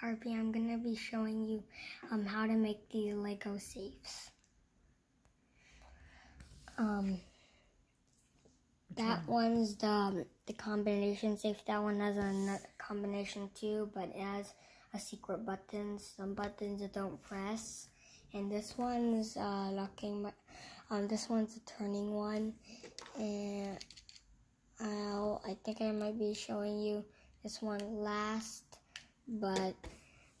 Harvey. I'm gonna be showing you um how to make the Lego safes. Um, that one's the the combination safe. That one has a combination too, but it has a secret button. Some buttons that don't press, and this one's uh, locking. Um, this one's a turning one, and I'll, I think I might be showing you this one last, but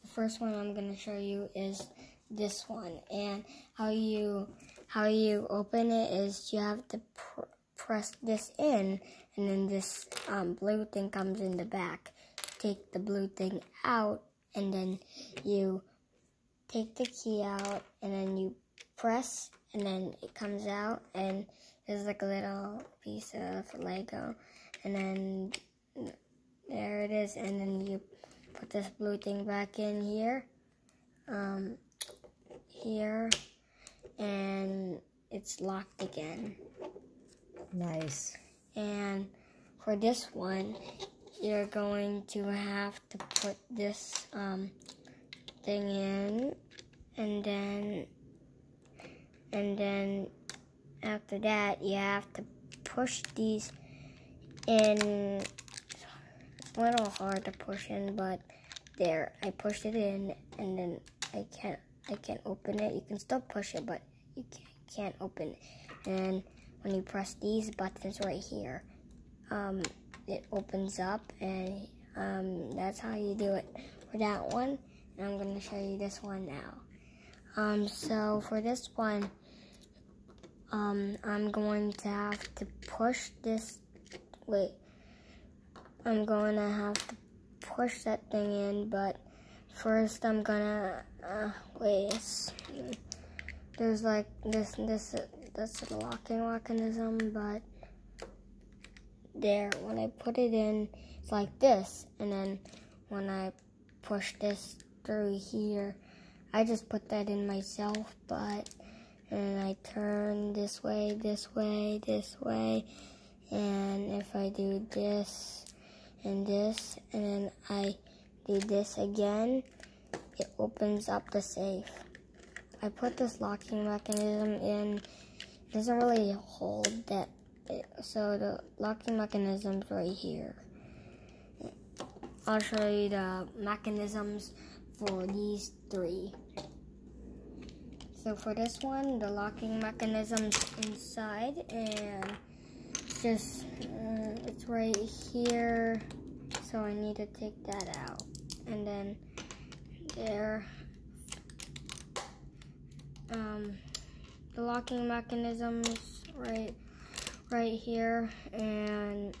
the first one I'm gonna show you is this one, and how you how you open it is you have to pr press this in, and then this um, blue thing comes in the back. Take the blue thing out, and then you take the key out, and then you press, and then it comes out, and there's like a little piece of Lego, and then there it is, and then you put this blue thing back in here, um, here, and it's locked again. Nice. And for this one, you're going to have to put this um, thing in, and then, and then after that, you have to push these in. A little hard to push in, but there, I pushed it in, and then I can't, I can't open it. You can still push it, but you can't, can't open it. And when you press these buttons right here, um, it opens up and um, that's how you do it for that one. And I'm going to show you this one now. Um, so for this one, um, I'm going to have to push this, wait, I'm going to have to push that thing in, but first I'm gonna, uh, wait, there's like this, this, the locking mechanism, but there, when I put it in, it's like this, and then when I push this through here, I just put that in myself, but, and I turn this way, this way, this way, and if I do this and this, and then I do this again, it opens up the safe. I put this locking mechanism in it doesn't really hold that. So the locking mechanism's right here. I'll show you the mechanisms for these three. So for this one, the locking mechanism's inside and just, uh, it's right here. So I need to take that out. And then there, um, the locking mechanisms right right here and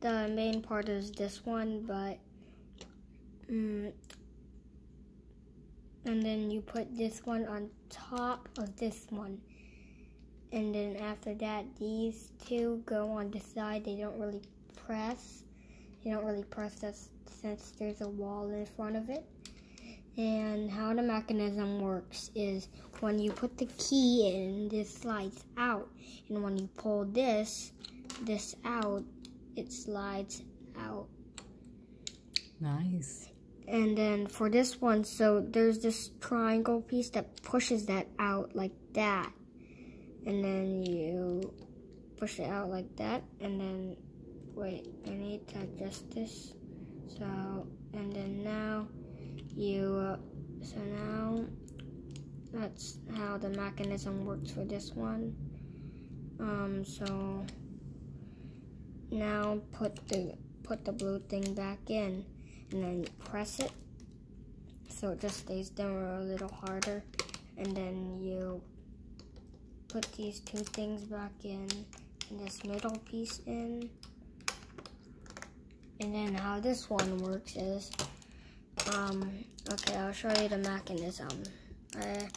the main part is this one but mm, and then you put this one on top of this one and then after that these two go on the side they don't really press they don't really press this since there's a wall in front of it and how the mechanism works is when you put the key in, this slides out. And when you pull this, this out, it slides out. Nice. And then for this one, so there's this triangle piece that pushes that out like that. And then you push it out like that. And then, wait, I need to adjust this. So, and then now, you, uh, so now that's how the mechanism works for this one. Um, so now put the put the blue thing back in and then press it so it just stays down a little harder and then you put these two things back in and this middle piece in and then how this one works is um, okay, I'll show you the mechanism. I,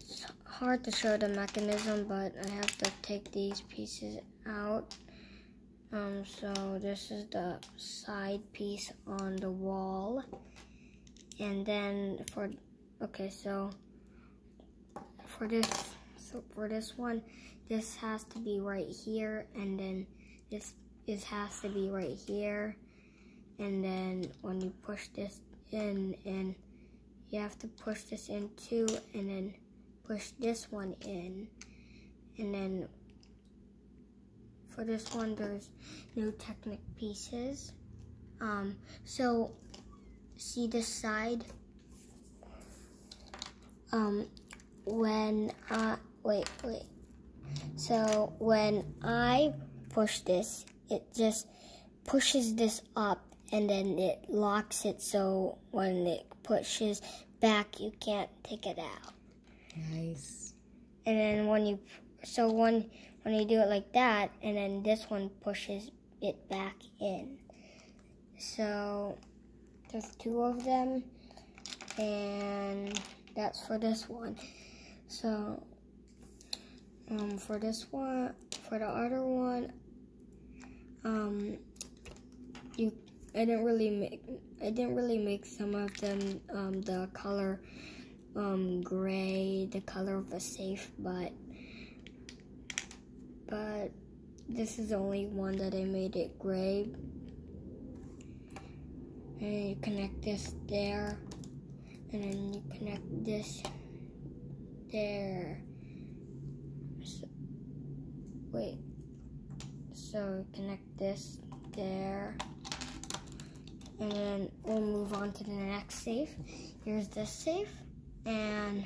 it's hard to show the mechanism, but I have to take these pieces out. Um, so this is the side piece on the wall. And then for, okay, so for this, so for this one, this has to be right here, and then this, this has to be right here. And then when you push this in and you have to push this in too and then push this one in. And then for this one there's no Technic pieces. Um, so see this side? Um, when uh, wait wait so when I push this it just pushes this up and then it locks it so when it pushes back you can't take it out. Nice. And then when you so when when you do it like that and then this one pushes it back in. So there's two of them and that's for this one. So um, for this one, for the other one, um, you I didn't really make I didn't really make some of them um, the color um, gray, the color of a safe, but but this is the only one that I made it gray. And you connect this there, and then you connect this there. Wait. So connect this there. And then we'll move on to the next safe. Here's this safe. And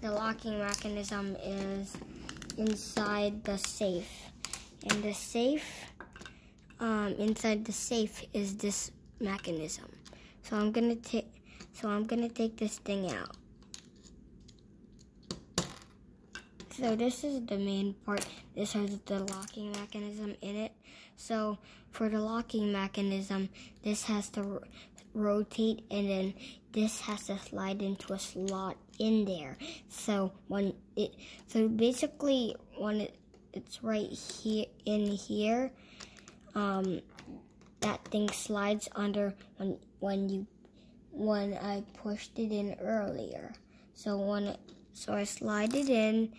the locking mechanism is inside the safe. And the safe, um, inside the safe is this mechanism. So I'm gonna take, so I'm gonna take this thing out. So this is the main part. This has the locking mechanism in it. So for the locking mechanism, this has to rotate and then this has to slide into a slot in there. So when it, so basically when it, it's right here in here, um, that thing slides under when when you when I pushed it in earlier. So when so I slide it in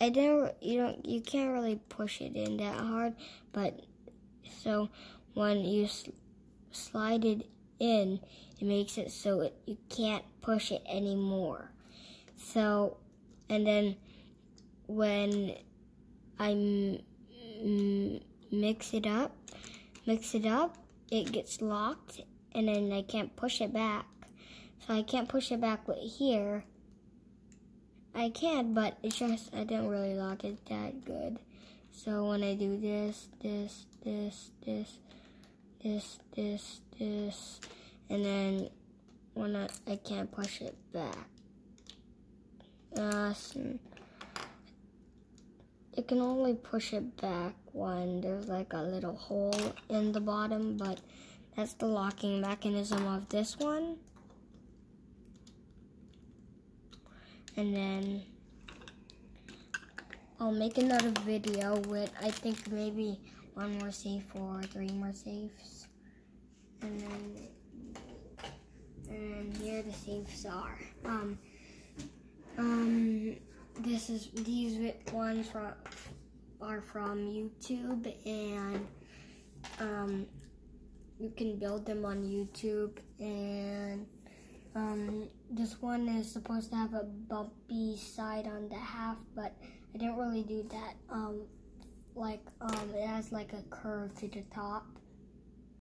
I didn't, you don't, you can't really push it in that hard, but so when you sl slide it in, it makes it so it, you can't push it anymore. So, and then when I mix it up, mix it up, it gets locked, and then I can't push it back. So I can't push it back with here I can, but it's just I didn't really lock it that good. So when I do this, this, this, this, this, this, this, and then when I, I can't push it back. It can only push it back when there's like a little hole in the bottom, but that's the locking mechanism of this one. And then I'll make another video with I think maybe one more safe or three more safes. And then and here the safes are. Um um this is these ones from are from YouTube and um you can build them on YouTube and um, this one is supposed to have a bumpy side on the half, but I didn't really do that. Um, like, um, it has like a curve to the top.